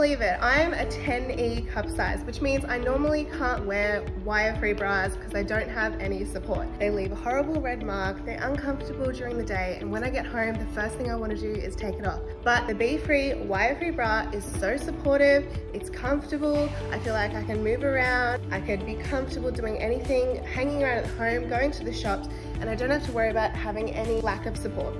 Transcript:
believe it, I'm a 10E cup size, which means I normally can't wear wire-free bras because I don't have any support. They leave a horrible red mark, they're uncomfortable during the day, and when I get home, the first thing I want to do is take it off. But the B-free wire-free bra is so supportive, it's comfortable, I feel like I can move around, I could be comfortable doing anything, hanging around at home, going to the shops, and I don't have to worry about having any lack of support.